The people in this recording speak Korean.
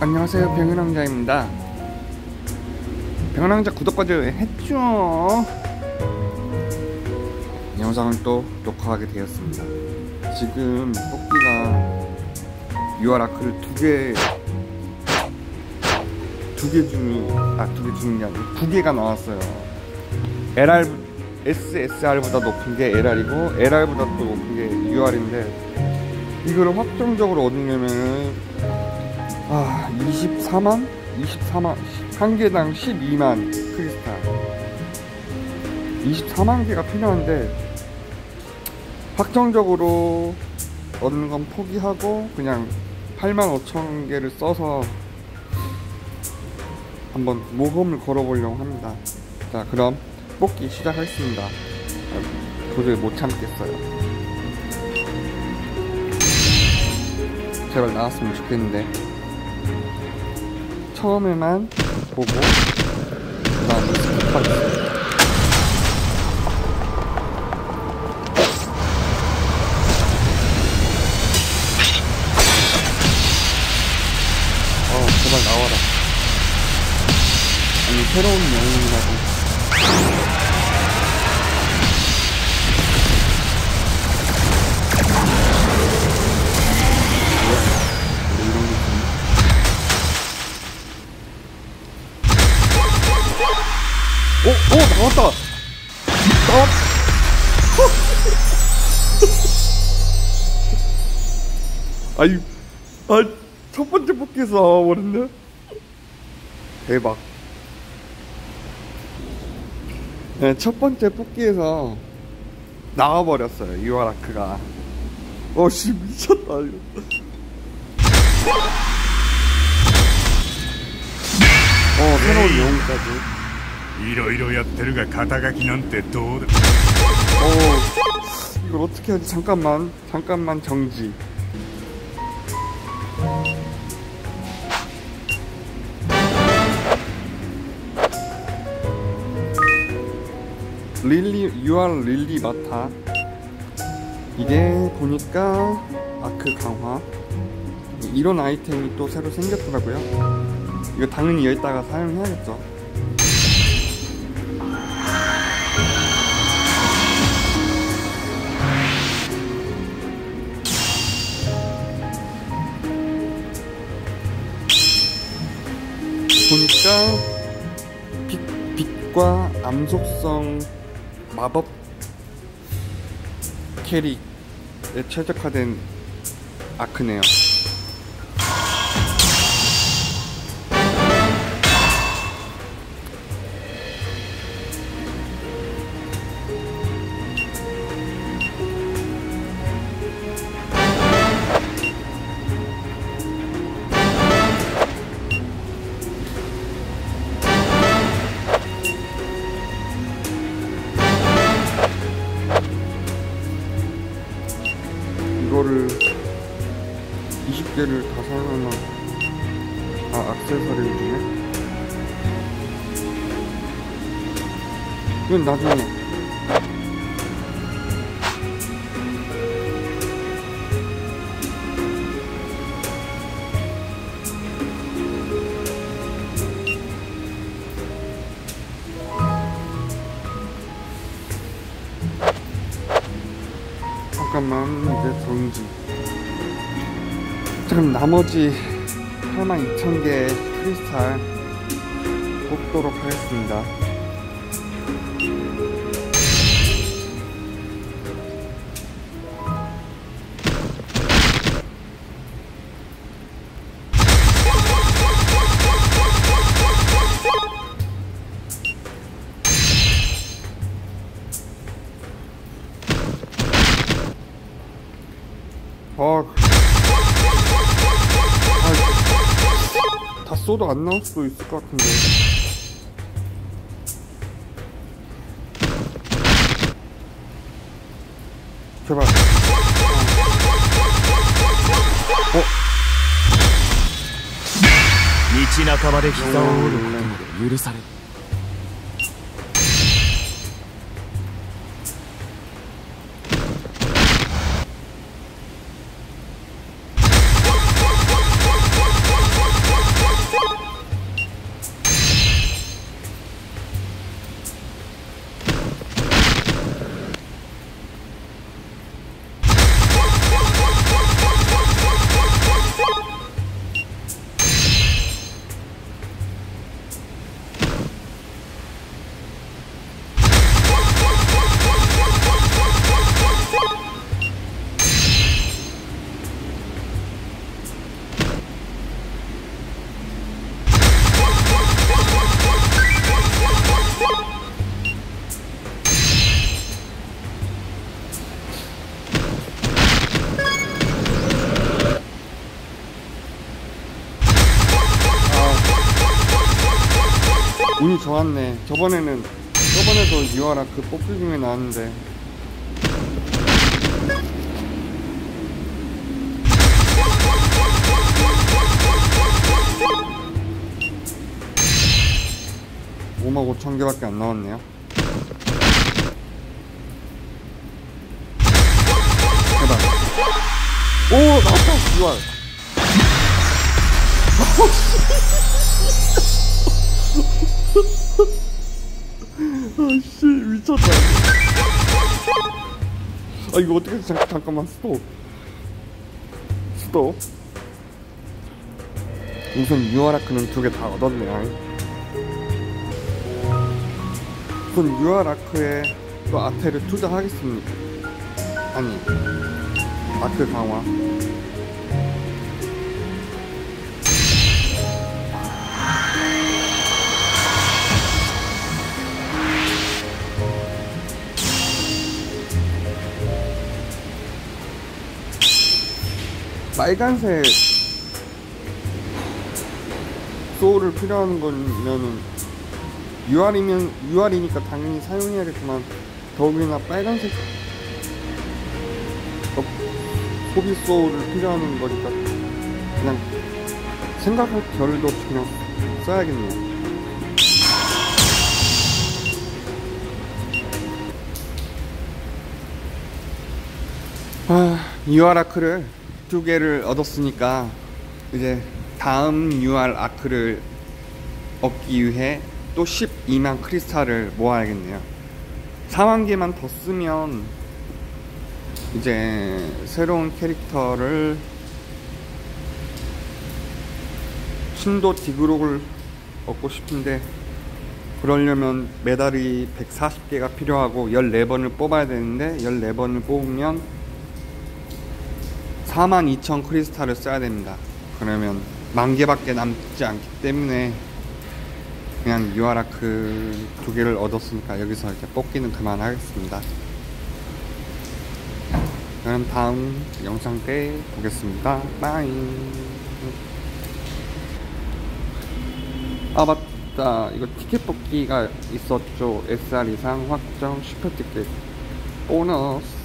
안녕하세요. 병은왕자입니다. 병은왕자 구독까지 했죠? 영상을 또 녹화하게 되었습니다. 지금 뽑기가 유아 라크를 두개 두 개 중이 아두 개 중이 아니고 두 개가 나왔어요. LR SSR보다 높은 게 LR이고 LR보다 또 높은 게 UR인데 이거를 확정적으로 얻으려면은 아 24만? 24만 한 개당 12만 크리스탈. 24만 개가 필요한데 확정적으로 얻는 건 포기하고 그냥 8만 5천 개를 써서 한번 모험을 걸어보려고 합니다. 자 그럼 뽑기 시작하겠습니다. 아, 도저히 못 참겠어요 제발 나왔으면 좋겠는데. 처음에만 보고 그 다음에 스킵하겠습니다. 어 제발 나와라. 아니 새로운 영웅이라고 오! 오! 나왔다! 나왔 아이 아, 첫 번째 뽑기에서 나와버렸네? 대박. 네, 첫 번째 뽑기에서 나와버렸어요, 유아라크가. 어, 씨, 미쳤다, 이거. 어, 새로운 영웅까지. いろいろやってるが肩書きなんてどうでも 어, 이걸 어떻게 하지? 잠깐만, 잠깐만 정지. 릴리, 유알 릴리 마타. 이게 보니까 아크 강화. 이런 아이템이 또 새로 생겼더라고요. 이거 당연히 여기다가 사용해야겠죠. 보니까 빛, 빛과 암속성 마법 캐릭에 최적화된 아크네요. 아 악세사리를 주네 이건 나중에. 잠깐만 이제 정지. 자, 그럼 나머지 82,000개의 크리스탈 뽑도록 하겠습니다. 아, 아, 다 쏘도 안 나올 수도 있을 것 같은데. 제발. 어, 道半ばで膝を折ることも許される 운이 좋았네. 저번에는 저번에도 유아라 그 뽑기 중에 나왔는데 오만 5천 개밖에 안 나왔네요. 대박. 오 나왔다 유아. 아씨 미쳤다. 아 이거 어떻게 잠, 잠깐만 스톱. 스톱. 우선 유아라크는 두 개 다 얻었네요. 우선 유아라크에 또 아테를 투자하겠습니다. 아니 아크 강화. 빨간색 소울을 필요한 거면은 UR이면 UR이니까 당연히 사용해야겠지만 더욱이나 빨간색 어, 소비 소울을 필요하는 거니까 그냥 생각할 겨를도 없이 그냥 써야겠네요. 아, 아크를 두 개를 얻었으니까 이제 다음 UR 아크를 얻기 위해 또 12만 크리스탈을 모아야겠네요. 4만 개만 더 쓰면 이제 새로운 캐릭터를 신도 디그록을 얻고 싶은데 그러려면 메달이 140개가 필요하고 14번을 뽑아야 되는데 14번을 뽑으면 42,000 크리스탈을 써야 됩니다. 그러면 만 개밖에 남지 않기 때문에 그냥 유아라크 두 개를 얻었으니까 여기서 이제 뽑기는 그만하겠습니다. 그럼 다음 영상 때 보겠습니다. 빠이. 아 맞다. 이거 티켓 뽑기가 있었죠. SR 이상 확정 슈퍼 티켓 보너스.